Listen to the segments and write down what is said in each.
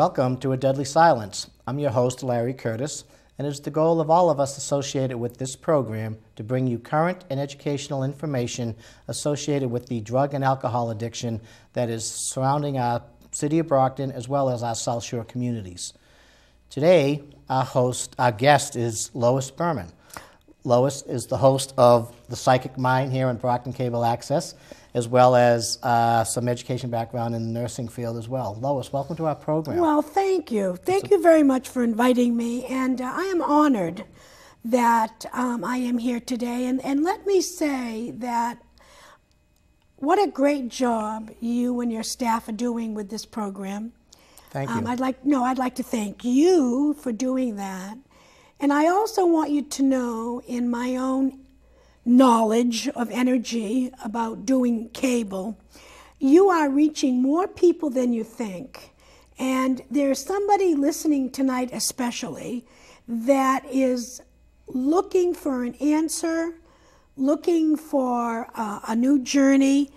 Welcome to A Deadly Silence. I'm your host, Larry Curtis, and it's the goal of all of us associated with this program to bring you current and educational information associated with the drug and alcohol addiction that is surrounding our city of Brockton as well as our South Shore communities. Today, our host, our guest is Lois Berman. Lois is the host of The Psychic Mind here on Brockton Cable Access, as well as uh, some education background in the nursing field as well. Lois, welcome to our program. Well, thank you. Thank you very much for inviting me, and uh, I am honored that um, I am here today. And, and let me say that what a great job you and your staff are doing with this program. Thank you. Um, I'd like no, I'd like to thank you for doing that. And I also want you to know, in my own knowledge of energy about doing cable, you are reaching more people than you think. And there's somebody listening tonight, especially, that is looking for an answer, looking for uh, a new journey.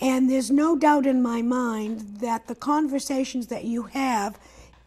And there's no doubt in my mind that the conversations that you have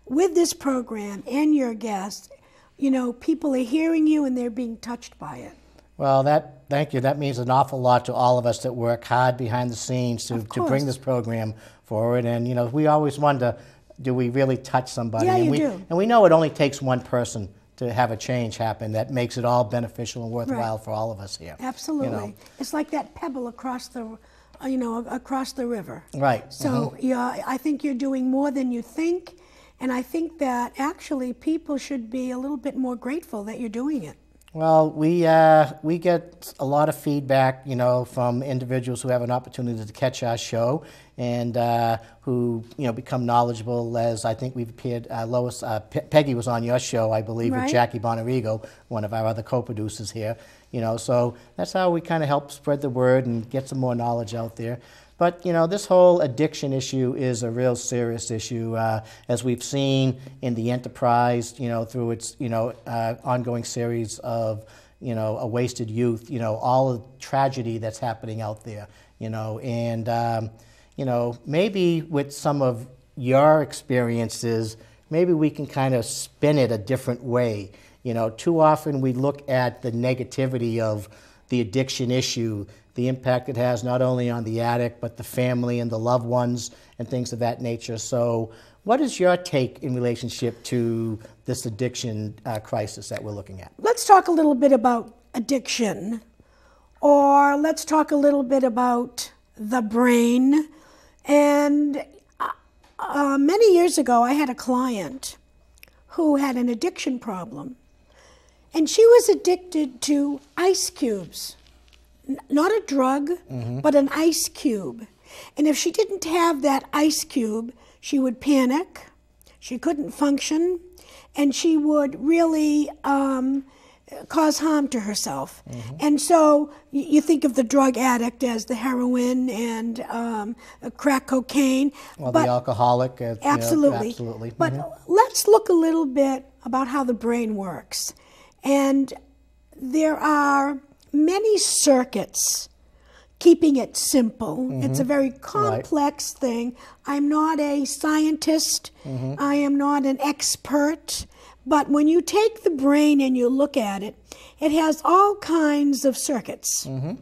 with this program and your guests you know, people are hearing you and they're being touched by it. Well, that thank you. That means an awful lot to all of us that work hard behind the scenes to, to bring this program forward. And you know, we always wonder, do we really touch somebody? Yeah, and you we, do. And we know it only takes one person to have a change happen that makes it all beneficial and worthwhile right. for all of us here. Absolutely. You know? It's like that pebble across the, uh, you know, across the river. Right. So mm-hmm. yeah, I think you're doing more than you think and I think that actually people should be a little bit more grateful that you're doing it. Well, we uh, we get a lot of feedback, you know, from individuals who have an opportunity to catch our show and uh, who you know become knowledgeable. As I think we've appeared, uh, Lois uh, Pe- Peggy was on your show, I believe, right. with Jackie Bonarigo, one of our other co-producers here. You know, so that's how we kind of help spread the word and get some more knowledge out there. But you know, this whole addiction issue is a real serious issue, uh, as we've seen in the enterprise. You know, through its you know uh, ongoing series of you know a wasted youth. You know, all the tragedy that's happening out there. You know, and um, you know maybe with some of your experiences, maybe we can kind of spin it a different way. You know, too often we look at the negativity of the addiction issue the impact it has not only on the addict, but the family and the loved ones and things of that nature. So, what is your take in relationship to this addiction uh, crisis that we're looking at? Let's talk a little bit about addiction, or let's talk a little bit about the brain. And uh, uh many years ago, I had a client who had an addiction problem, and she was addicted to ice cubes not a drug, mm-hmm. but an ice cube. And if she didn't have that ice cube, she would panic, she couldn't function, and she would really um, cause harm to herself. Mm-hmm. And so you think of the drug addict as the heroin and um, crack cocaine. Well, but the alcoholic. Uh, absolutely. You know, absolutely. But mm-hmm. let's look a little bit about how the brain works. And there are many circuits, keeping it simple. Mm-hmm. It's a very complex right. thing. I'm not a scientist, mm-hmm. I am not an expert. But when you take the brain and you look at it, it has all kinds of circuits. Mm-hmm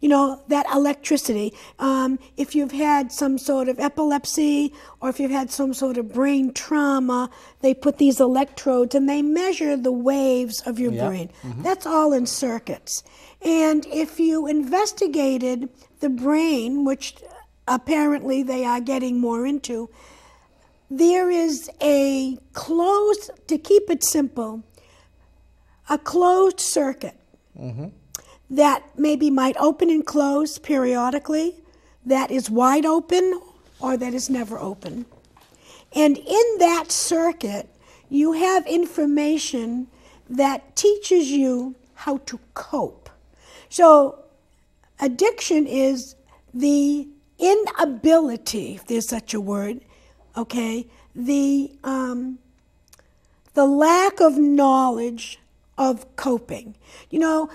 you know, that electricity. Um, if you've had some sort of epilepsy or if you've had some sort of brain trauma, they put these electrodes and they measure the waves of your yep. brain. Mm-hmm. That's all in circuits. And if you investigated the brain, which apparently they are getting more into, there is a closed, to keep it simple, a closed circuit. Mm-hmm that maybe might open and close periodically, that is wide open or that is never open. And in that circuit, you have information that teaches you how to cope. So, addiction is the inability, if there's such a word, okay, the, um, the lack of knowledge of coping. You know,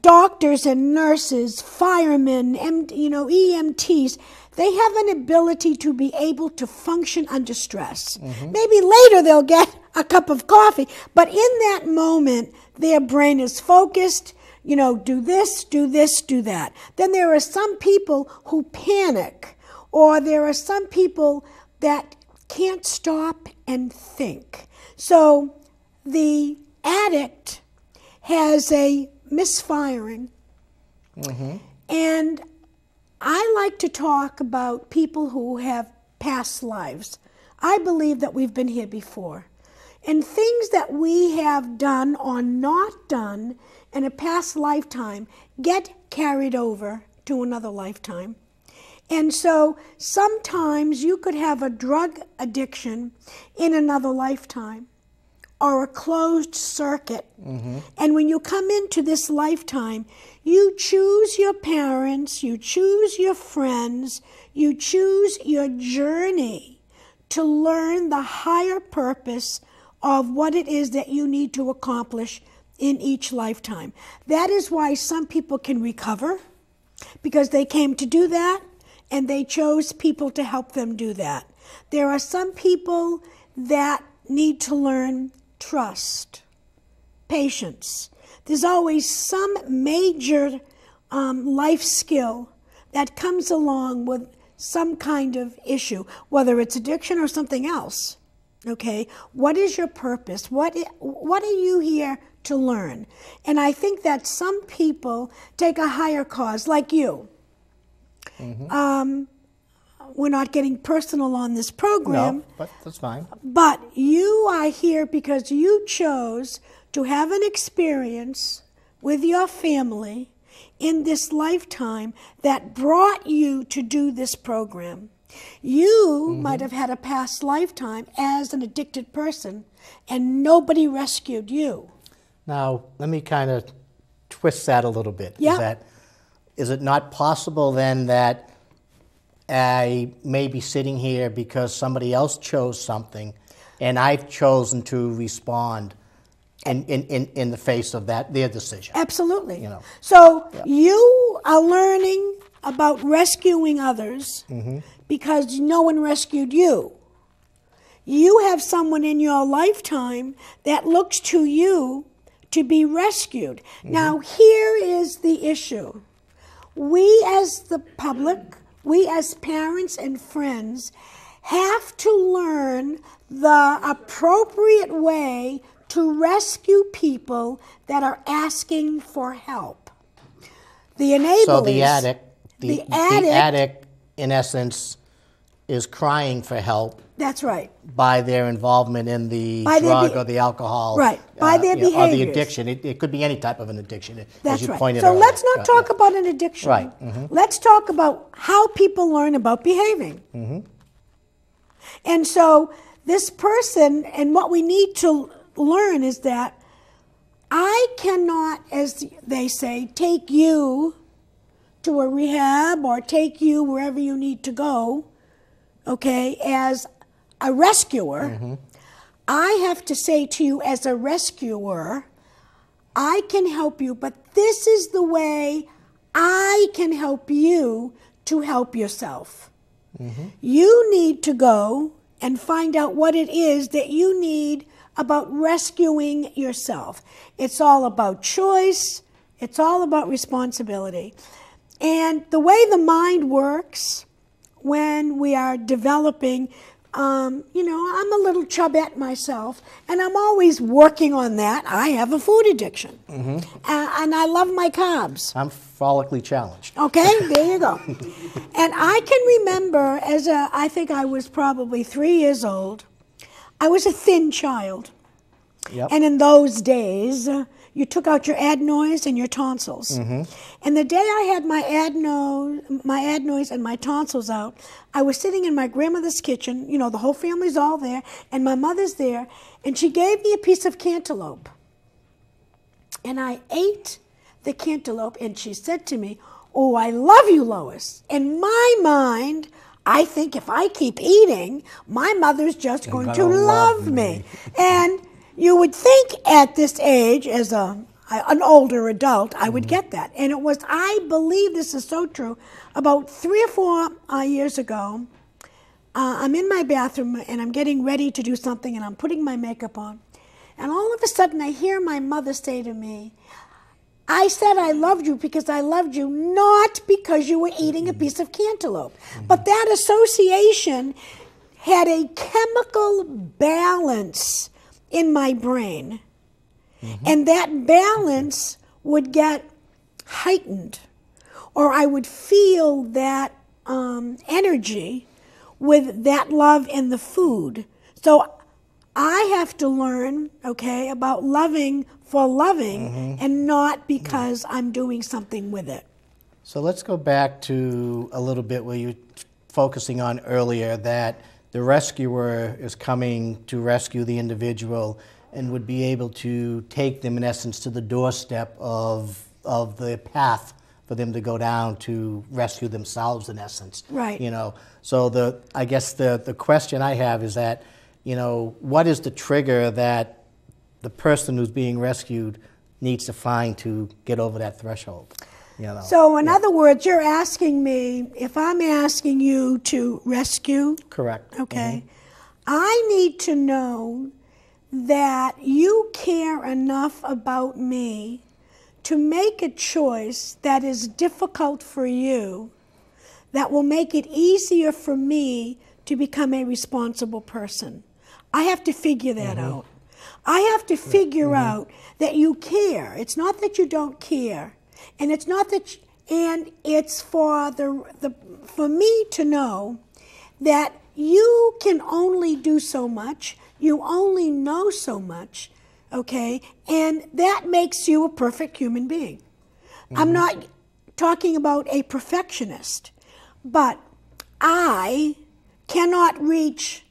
doctors and nurses, firemen, M, you know, EMTs, they have an ability to be able to function under stress. Mm-hmm. Maybe later they'll get a cup of coffee, but in that moment, their brain is focused. You know, do this, do this, do that. Then there are some people who panic, or there are some people that can't stop and think. So the addict has a misfiring, mm-hmm. and I like to talk about people who have past lives. I believe that we've been here before. And things that we have done or not done in a past lifetime get carried over to another lifetime. And so sometimes you could have a drug addiction in another lifetime or a closed circuit. And when you come into this lifetime, you choose your parents, you choose your friends, you choose your journey to learn the higher purpose of what it is that you need to accomplish in each lifetime. That is why some people can recover because they came to do that and they chose people to help them do that. There are some people that need to learn trust, patience. There's always some major um, life skill that comes along with some kind of issue, whether it's addiction or something else. Okay, what is your purpose? What what are you here to learn? And I think that some people take a higher cause, like you. Um, we're not getting personal on this program. No, but that's fine. But you are here because you chose to have an experience with your family in this lifetime that brought you to do this program. You mm-hmm. might have had a past lifetime as an addicted person and nobody rescued you. Now, let me kind of twist that a little bit. Yeah. Is, that, is it not possible then that I may be sitting here because somebody else chose something and I've chosen to respond in, in, in, in the face of that, their decision? Absolutely. You know. So you are learning about rescuing others mm-hmm. because no one rescued you. You have someone in your lifetime that looks to you to be rescued. Mm-hmm. Now, here is the issue. We, as the public, we as parents and friends, have to learn the appropriate way to rescue people that are asking for help. The enablers. So the addict, the, the the addict- addict, in essence, is crying for help That's right. by their involvement in the By drug be- or the alcohol, Right, by their you know, or the addiction. It, it could be any type of an addiction, as That's you right. pointed So earlier. let's not Yeah, talk yeah. about an addiction. Right, mhm. Let's talk about how people learn about behaving. Mm-hmm. And so this person, and what we need to learn is that I cannot, as they say, take you to a rehab or take you wherever you need to go, okay, as a rescuer. Mm-hmm. I have to say to you, as a rescuer, I can help you, but this is the way I can help you to help yourself. Mm-hmm. You need to go and find out what it is that you need about rescuing yourself. It's all about choice, it's all about responsibility. And the way the mind works when we are developing, um, you know, I'm a little chubette myself, and I'm always working on that. I have a food addiction, uh, and I love my carbs. I'm follically challenged. Okay, there you go. and I can remember as a, I think I was probably three years old, I was a thin child. Yep. And in those days, uh, you took out your adenoids and your tonsils. Mm-hmm. And the day I had my adeno, my adenoids and my tonsils out, I was sitting in my grandmother's kitchen. You know, the whole family's all there, and my mother's there, and she gave me a piece of cantaloupe. And I ate the cantaloupe, and she said to me, Oh, I love you, Lois. In my mind, I think if I keep eating, my mother's just going to love love me. And you would think at this age, as a an older adult, I would get that. And it was, I believe this is so true. About three or four uh, years ago, uh, I'm in my bathroom and I'm getting ready to do something and I'm putting my makeup on. And all of a sudden, I hear my mother say to me, I said I loved you because I loved you, not because you were eating a piece of cantaloupe. But that association had a chemical balance in my brain. And that balance would get heightened, or I would feel that um, energy with that love in the food. So I have to learn, okay, about loving for loving and not because I'm doing something with it. So let's go back to a little bit where you focusing on earlier that the rescuer is coming to rescue the individual and would be able to take them in essence to the doorstep of of the path for them to go down to rescue themselves in essence. Right. You know. So the I guess the the question I have is that, you know, what is the trigger that the person who's being rescued needs to find to get over that threshold? You know. So, in other words, you're asking me if I'm asking you to rescue, Correct. okay, mm-hmm. I need to know that you care enough about me to make a choice that is difficult for you, that will make it easier for me to become a responsible person. I have to figure that mm-hmm. out. I have to figure mm-hmm. out that you care. It's not that you don't care, and it's not that, and it's for the the for me to know that you can only do so much. You only know so much, okay? And that makes you a perfect human being. I'm mm-hmm. not talking about a perfectionist, but I cannot reach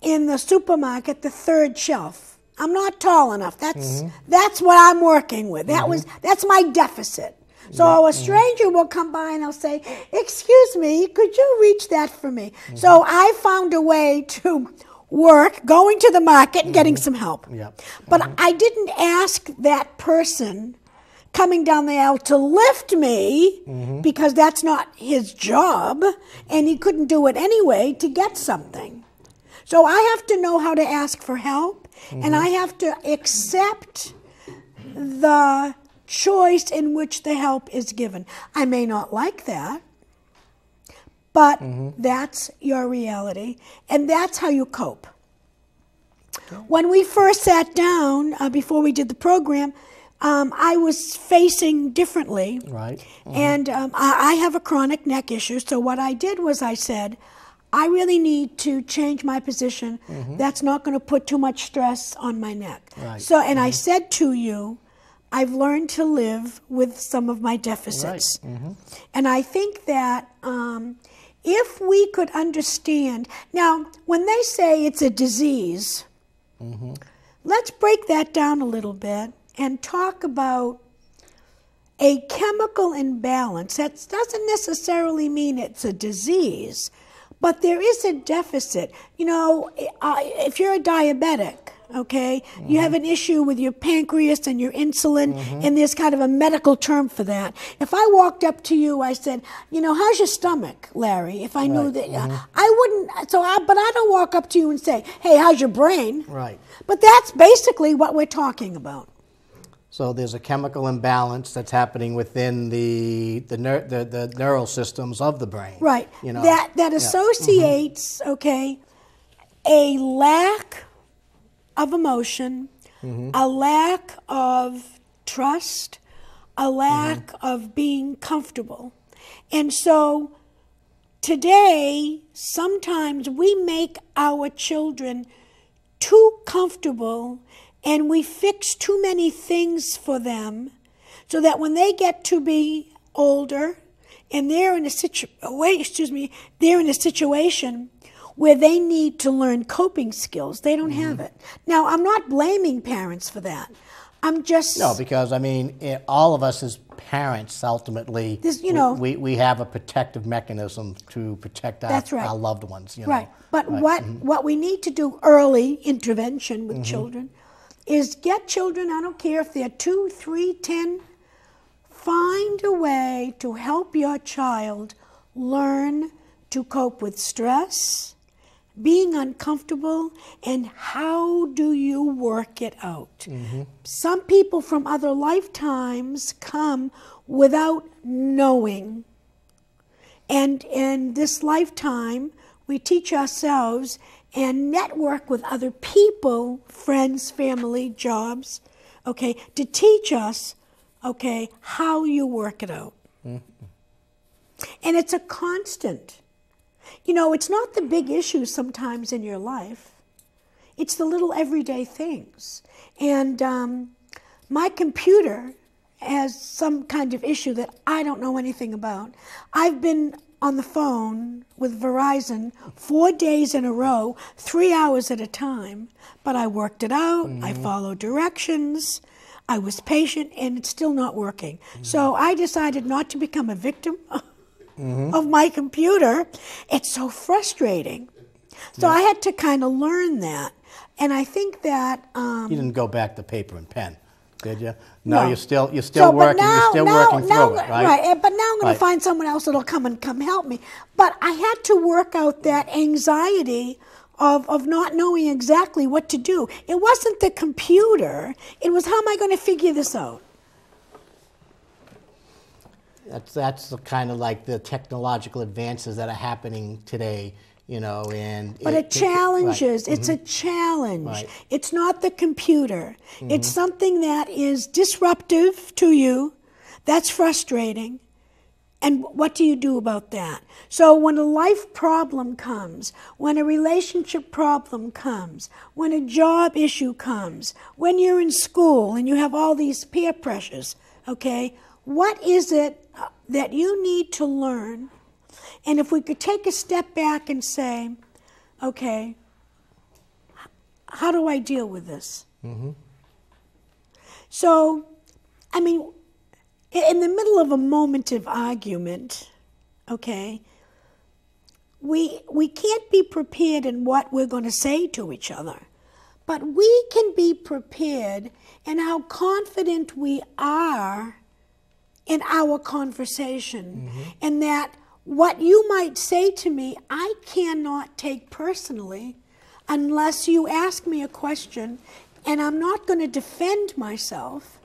in the supermarket the third shelf. I'm not tall enough. That's mm-hmm. that's what I'm working with. That was mm-hmm. that's my deficit. So mm-hmm. a stranger will come by and they'll say, "Excuse me, could you reach that for me?" So I found a way to work going to the market and getting some help. Yep. But I didn't ask that person coming down the aisle to lift me because that's not his job and he couldn't do it anyway to get something. So I have to know how to ask for help and I have to accept the choice in which the help is given. I may not like that, but that's your reality and that's how you cope. When we first sat down uh, before we did the program, um, I was facing differently. Right. And um, I, I have a chronic neck issue. So what I did was I said, I really need to change my position. Mm-hmm. That's not going to put too much stress on my neck. Right. So, and I mm-hmm. said to you, I've learned to live with some of my deficits. Mm-hmm. And I think that um, if we could understand, now, when they say it's a disease, let's break that down a little bit and talk about a chemical imbalance. That doesn't necessarily mean it's a disease, but there is a deficit. You know, uh, if you're a diabetic, okay, you have an issue with your pancreas and your insulin, and there's kind of a medical term for that. If I walked up to you, I said, you know, how's your stomach, Larry? If I knew that, uh, I wouldn't. So, I, but I don't walk up to you and say, hey, how's your brain? Right. But that's basically what we're talking about. So there's a chemical imbalance that's happening within the the, neur- the, the neural systems of the brain. Right. You know. that that Yeah. associates, mm-hmm. okay, a lack of emotion, mm-hmm. a lack of trust, a lack mm-hmm. of being comfortable. And so today, sometimes we make our children too comfortable and we fix too many things for them so that when they get to be older and they're in a situ- wait, excuse me, they're in a situation where they need to learn coping skills. They don't have it. Now, I'm not blaming parents for that. I'm just No, because I mean, all of us as parents ultimately, This- you know- we, we have a protective mechanism to protect our, That's right. our loved ones. You know? Right. But Right. what what we need to do early intervention with Mm-hmm. children is get children, I don't care if they're two, three, ten, find a way to help your child learn to cope with stress, being uncomfortable, and how do you work it out. Mm-hmm. Some people from other lifetimes come without knowing and in this lifetime, we teach ourselves and network with other people, friends, family, jobs, okay, to teach us, okay, how you work it out. And it's a constant. You know, it's not the big issues sometimes in your life, it's the little everyday things. And um, my computer has some kind of issue that I don't know anything about. I've been on the phone with Verizon four days in a row, three hours at a time, but I worked it out, I followed directions. I was patient and it's still not working. So I decided not to become a victim of my computer. It's so frustrating. So I had to kind of learn that. And I think that um, You didn't go back to paper and pen, did you? No, No. you're still you're still so, working. now, you're still now, working now, through it, right? eh, But now I'm going Right. to find someone else that'll come and come help me. But I had to work out that anxiety of, of not knowing exactly what to do. It wasn't the computer. It was how am I going to figure this out? That's that's the kind of like the technological advances that are happening today, you know, and But it, right. challenges. It's a challenge. Right. It's not the computer. It's something that is disruptive to you. That's frustrating. And what do you do about that? So, when a life problem comes, when a relationship problem comes, when a job issue comes, when you're in school and you have all these peer pressures, okay, what is it uh, that you need to learn? And if we could take a step back and say, okay, how do I deal with this? Mm-hmm. So, I mean, in the middle of a moment of argument, okay, we we can't be prepared in what we're going to say to each other, but we can be prepared in how confident we are in our conversation, mm-hmm. and that what you might say to me, I cannot take personally unless you ask me a question, and I'm not going to defend myself,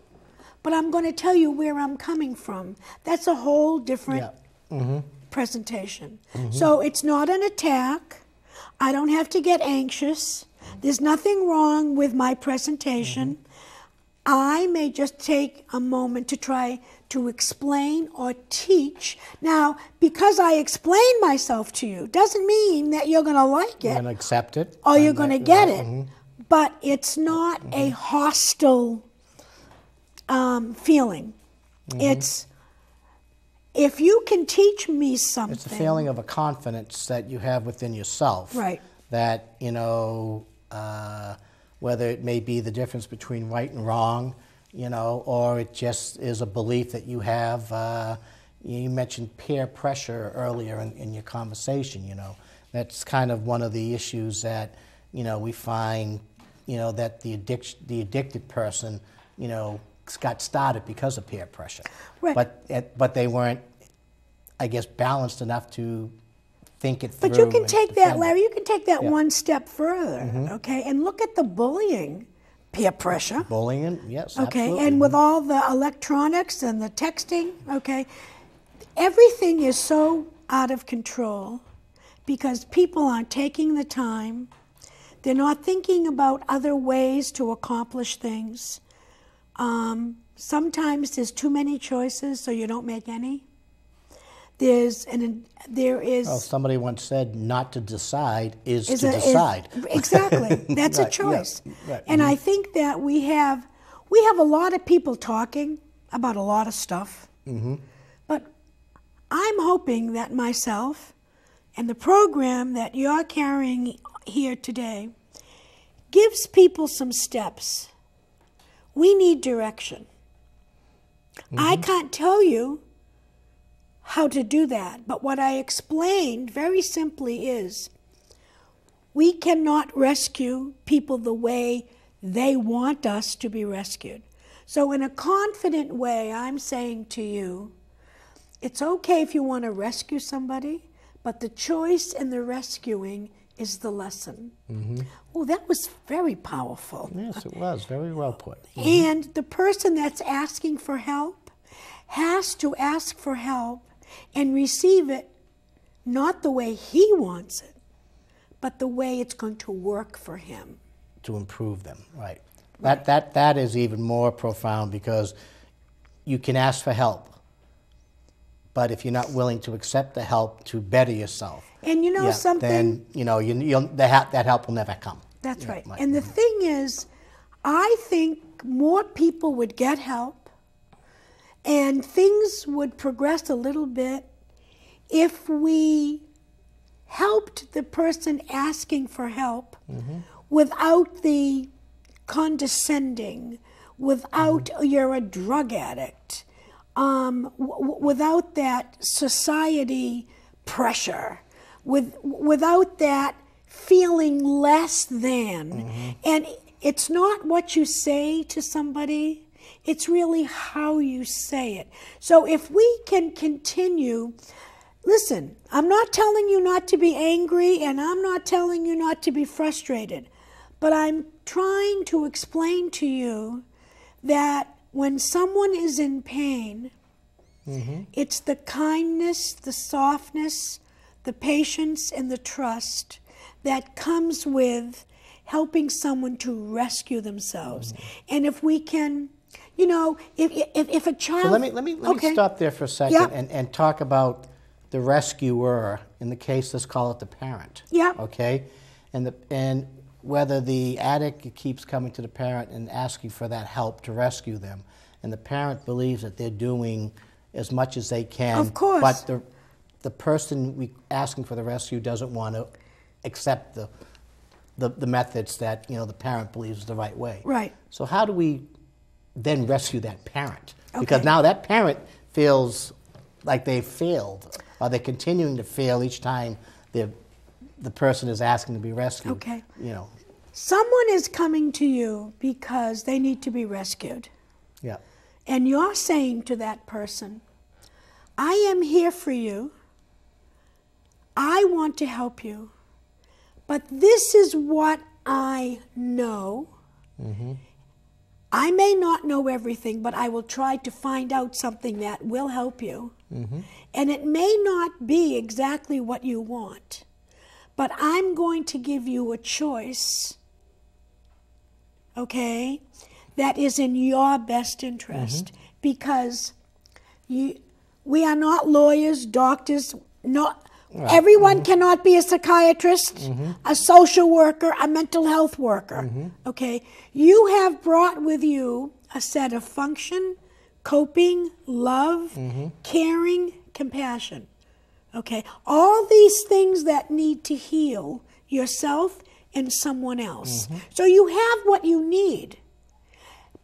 but I'm going to tell you where I'm coming from. That's a whole different Yeah. Mm-hmm. presentation. Mm-hmm. So it's not an attack. I don't have to get anxious. There's nothing wrong with my presentation. Mm-hmm. I may just take a moment to try to explain or teach. Now, because I explain myself to you doesn't mean that you're going to like it gonna accept it. or you're going to get it. But it's not a hostile um, feeling. It's if you can teach me something. It's a feeling of a confidence that you have within yourself. Right. That, you know, uh, whether it may be the difference between right and wrong, you know, or it just is a belief that you have. Uh, you mentioned peer pressure earlier in, in your conversation, you know. That's kind of one of the issues that, you know, we find, you know, that the, addiction, the addicted person, you know, got started because of peer pressure. Right. But, but they weren't I guess, balanced enough to think it through. But you can take that. Larry, you can take that Yeah. one step further, okay, and look at the bullying peer pressure. Bullying, yes, Okay, absolutely. and with all the electronics and the texting, okay, everything is so out of control because people aren't taking the time. They're not thinking about other ways to accomplish things. Um, sometimes there's too many choices, so you don't make any. There's an there is Well, somebody once said, "Not to decide is, is to a- is- decide." exactly. That's a Right, yeah, choice. right, And mhm. I think that we have we have a lot of people talking about a lot of stuff. Mm-hmm. But I'm hoping that myself and the program that you're carrying here today gives people some steps we need direction. I can't tell you how to do that, but what I explained very simply is we cannot rescue people the way they want us to be rescued. So, in a confident way, I'm saying to you, it's okay if you want to rescue somebody, but the choice in the rescuing is the lesson. Mm-hmm. Oh, that was very powerful. Yes, it was very well put. Mm-hmm. And the person that's asking for help has to ask for help and receive it not the way he wants it, but the way it's going to work for him. to improve them. Right. That that that is even more profound because you can ask for help, but if you're not willing to accept the help to better yourself, And you know yeah, something? then you know you, you'll, the ha- that help will never come. That's right. And the thing is, I think more people would get help and things would progress a little bit if we helped the person asking for help mm-hmm. without the condescending, without mm-hmm. you're a drug addict, um, w- without that society pressure, with, without that feeling less than. Mm-hmm. And it's not what you say to somebody, it's really how you say it. So if we can continue, listen, I'm not telling you not to be angry and I'm not telling you not to be frustrated, but I'm trying to explain to you that when someone is in pain, mm-hmm. it's the kindness, the softness, the patience, and the trust that comes with helping someone to rescue themselves. Mm-hmm. And if we can, you know, if, if, if a child. So let me let me let Okay. me stop there for a second Yeah. and, and talk about the rescuer. In the case, let's call it the parent. Yeah. Okay, and the and whether the addict keeps coming to the parent and asking for that help to rescue them, and the parent believes that they're doing as much as they can. Of course. But the the person we asking for the rescue doesn't want to accept the, the the methods that you know the parent believes is the right way. Right. So how do we then rescue that parent? Because now that parent feels like they've failed, or they're continuing to fail each time the the person is asking to be rescued. Okay. You know. Someone is coming to you because they need to be rescued. Yeah. And you're saying to that person, I am here for you. I want to help you. But this is what I know. Mm-hmm. I may not know everything, but I will try to find out something that will help you. Mm-hmm. And it may not be exactly what you want, but I'm going to give you a choice, okay, that is in your best interest mm-hmm. because you, we are not lawyers, doctors, not. Everyone mm-hmm. cannot be a psychiatrist, mm-hmm. a social worker, a mental health worker. Mm-hmm. Okay? You have brought with you a set of function, coping, love, caring, compassion. Okay? All these things that need to heal yourself and someone else. So you have what you need.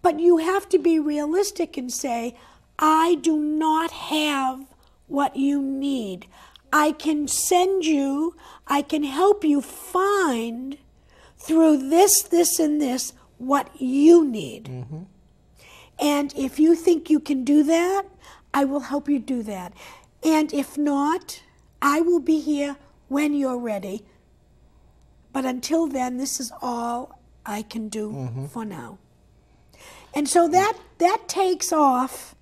But you have to be realistic and say, I do not have what you need. I can send you, I can help you find through this, this, and this what you need. Mm-hmm. And if you think you can do that, I will help you do that. And if not, I will be here when you're ready. But until then, this is all I can do mm-hmm. for now. And so that that takes off.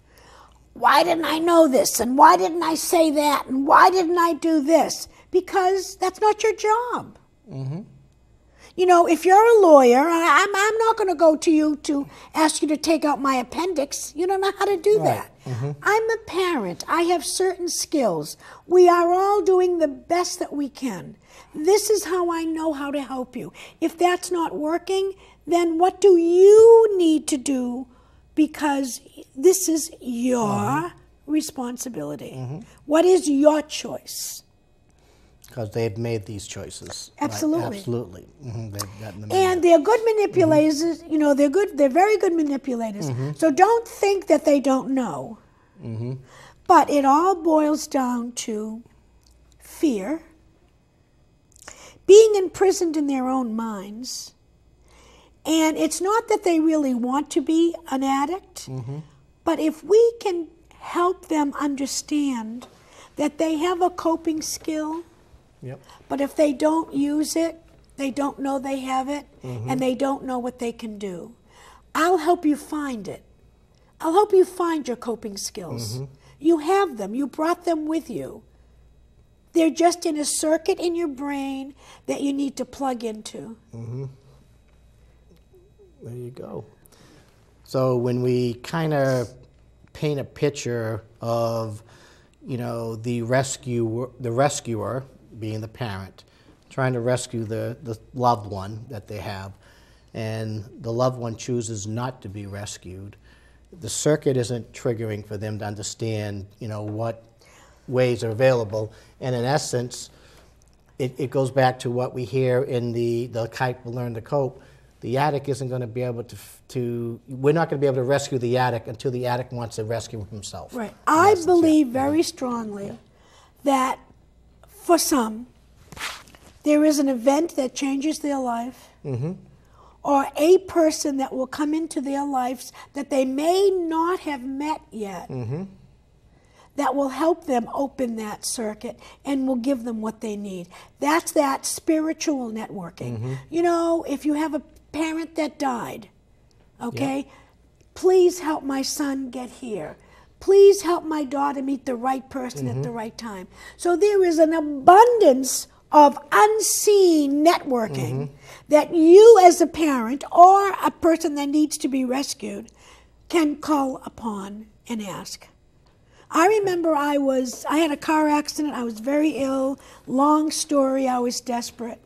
Why didn't I know this? And why didn't I say that? And why didn't I do this? Because that's not your job. Mm-hmm. You know, if you're a lawyer, I- I'm, I'm not going to go to you to ask you to take out my appendix. You don't know how to do that. Mm-hmm. I'm a parent. I have certain skills. We are all doing the best that we can. This is how I know how to help you. If that's not working, then what do you need to do? Because this is your mm-hmm. responsibility. Mm-hmm. What is your choice? because they've made these choices. Right, Absolutely. absolutely. Mhm, They've gotten them. And they're good manipulators. Mm-hmm. You know, they're good. They're very good manipulators. So don't think that they don't know. But it all boils down to fear, being imprisoned in their own minds, and it's not that they really want to be an addict, mm-hmm. but if we can help them understand that they have a coping skill Yep. but if they don't use it, they don't know they have it, mm-hmm. and they don't know what they can do. I'll help you find it. I'll help you find your coping skills. Mm-hmm. You have them, you brought them with you. They're just in a circuit in your brain that you need to plug into. There you go. So when we kind of paint a picture of, you know, the rescue, the rescuer being the parent, trying to rescue the, the loved one that they have, and the loved one chooses not to be rescued, the circuit isn't triggering for them to understand, you know, what ways are available. And in essence, it, it goes back to what we hear in the, the kite will learn to cope. The addict isn't going to be able to, to, we're not going to be able to rescue the addict until the addict wants to rescue himself. Right. I yeah. believe very strongly that for some, there is an event that changes their life, mm-hmm. or a person that will come into their lives that they may not have met yet, mm-hmm. that will help them open that circuit and will give them what they need. That's that spiritual networking. Mm-hmm. You know, if you have a parent that died, okay, please help my son get here. Please help my daughter meet the right person at the mm-hmm. right time. So there is an abundance of unseen networking mm-hmm. that you, as a parent or a person that needs to be rescued, can call upon and ask. I remember I was I had a car accident. I was very ill. Long story. I was desperate.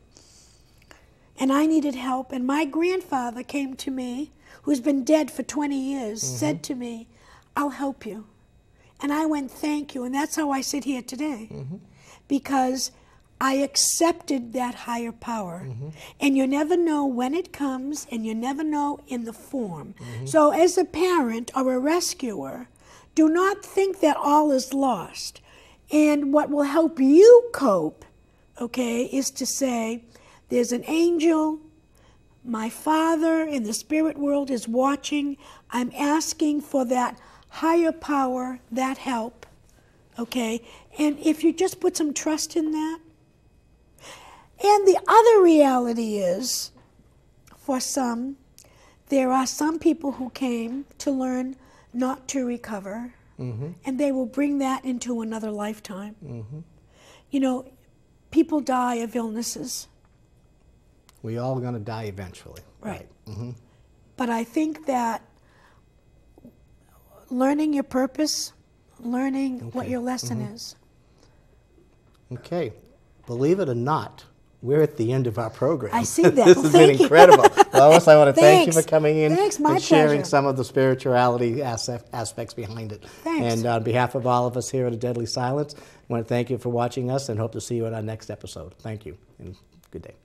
And I needed help and my grandfather came to me, who's been dead for 20 years, mm-hmm. said to me, "I'll help you." And I went, "Thank you." And that's how I sit here today. Mm-hmm. Because I accepted that higher power. Mm-hmm. And you never know when it comes and you never know in the form. So as a parent or a rescuer, do not think that all is lost. And what will help you cope, okay, is to say, there's an angel. My Father in the spirit world is watching. I'm asking for that higher power, that help, okay? And if you just put some trust in that. And the other reality is, for some, there are some people who came to learn not to recover, mm-hmm. and they will bring that into another lifetime. Mm-hmm. You know, people die of illnesses, We all going to die eventually. right? Mm-hmm. But I think that learning your purpose, learning what your lesson mm-hmm. is. Okay. Believe it or not, we're at the end of our program. I see that. this Well, has been incredible. Lois, I want to thank you for coming in Thanks, and sharing pleasure. some of the spirituality aspects behind it. Thanks. And on behalf of all of us here at A Deadly Silence, I want to thank you for watching us and hope to see you in our next episode. Thank you and good day.